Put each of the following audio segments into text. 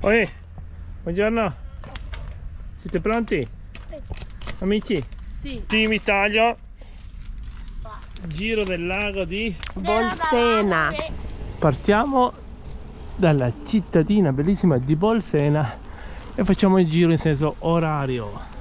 Oi, buongiorno. Siete pronti? Amici, Sì. Team Italia. Giro del lago di... Bolsena. Partiamo dalla cittadina bellissima di Bolsena e facciamo il giro in senso orario.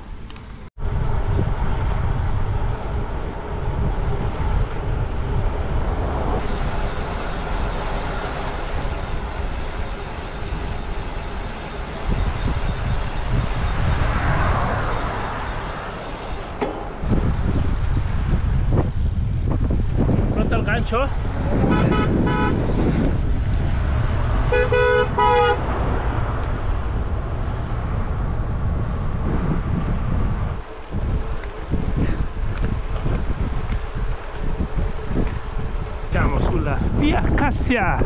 Gancio? Siamo sulla via Cassia.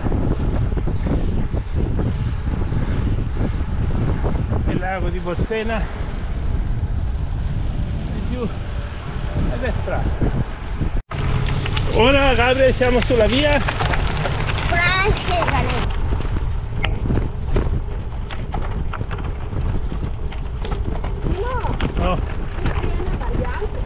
Il lago di Bolsena. E giù. A destra ora Gabriele siamo sulla via Francesale. No, no, variante.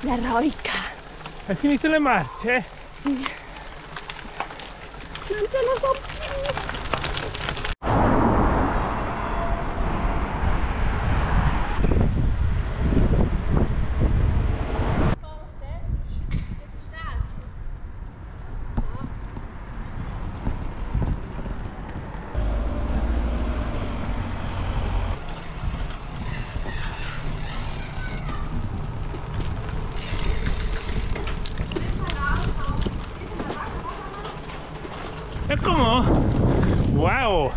L'eroica. hai finito le marce? Non ce ne so più. E come? Wow!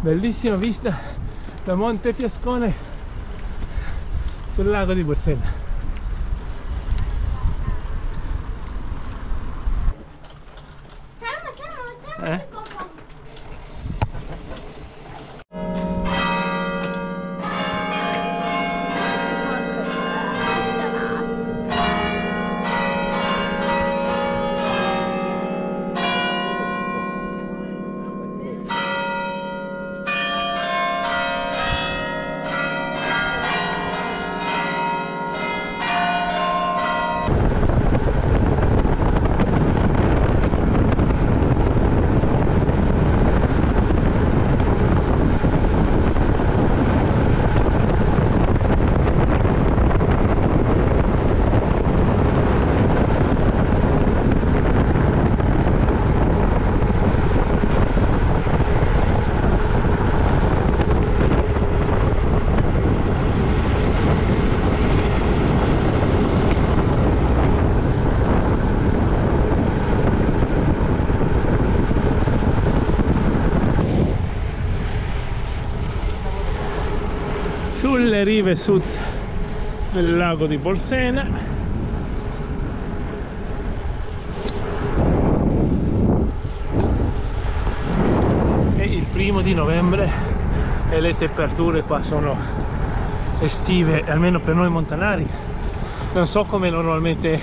Bellissima vista da Monte Fiascone sul lago di Bolsena. Sulle rive sud del lago di Bolsena. È il primo di novembre e le temperature qua sono estive almeno per noi montanari. Non so come normalmente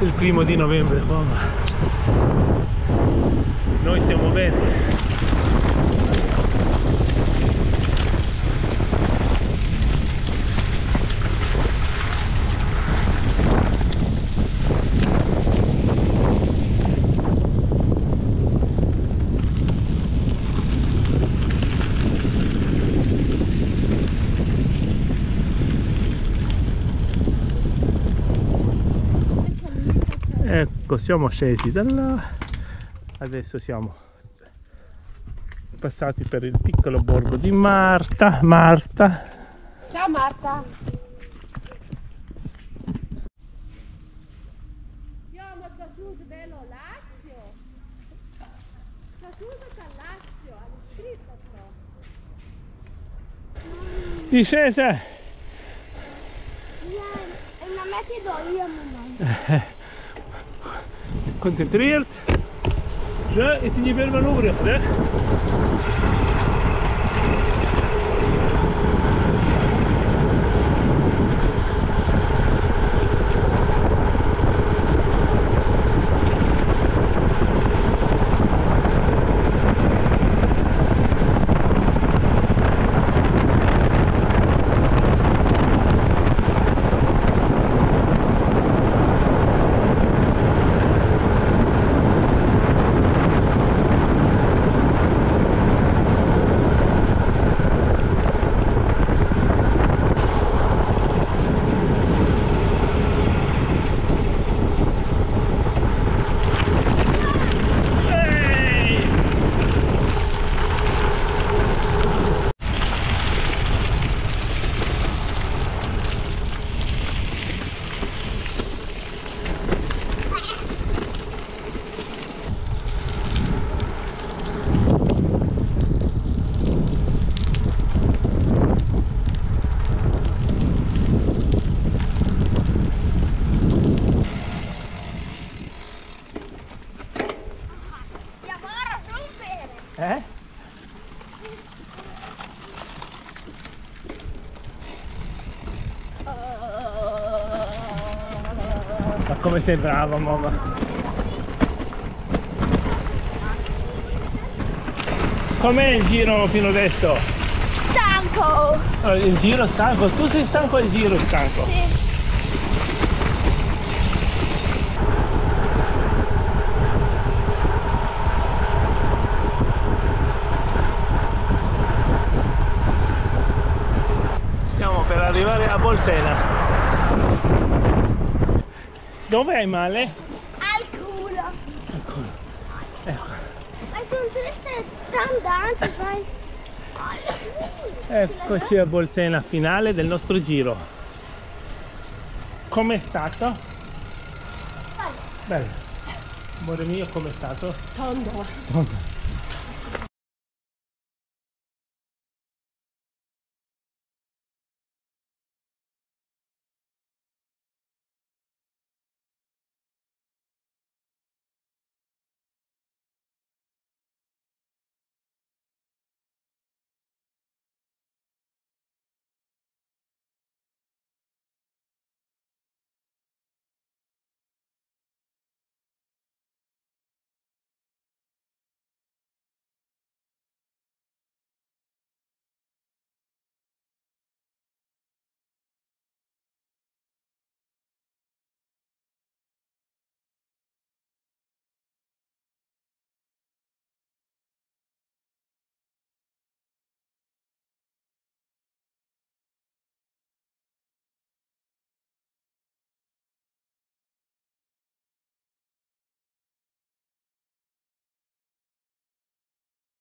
il primo di novembre qua ma noi stiamo bene ecco siamo scesi da là. Adesso siamo passati per il piccolo borgo di Marta. Marta. Ciao Marta. Discesa E non me ti do io, mamma. geconcentreerd. Ja, het is niet będziesz manewry, nie? Eh? Ma come sei brava mamma! Com'è il giro fino adesso? Stanco! Il giro stanco? Tu sei stanco il giro stanco? Sì. Arrivare a Bolsena. Dove hai male? Al culo. Ecco. Maar toen terug dan dansen van... Eccoci a Bolsena, finale del nostro giro. Com'è stato? Bello. Amore mio, com'è stato? Tondo. Tondo.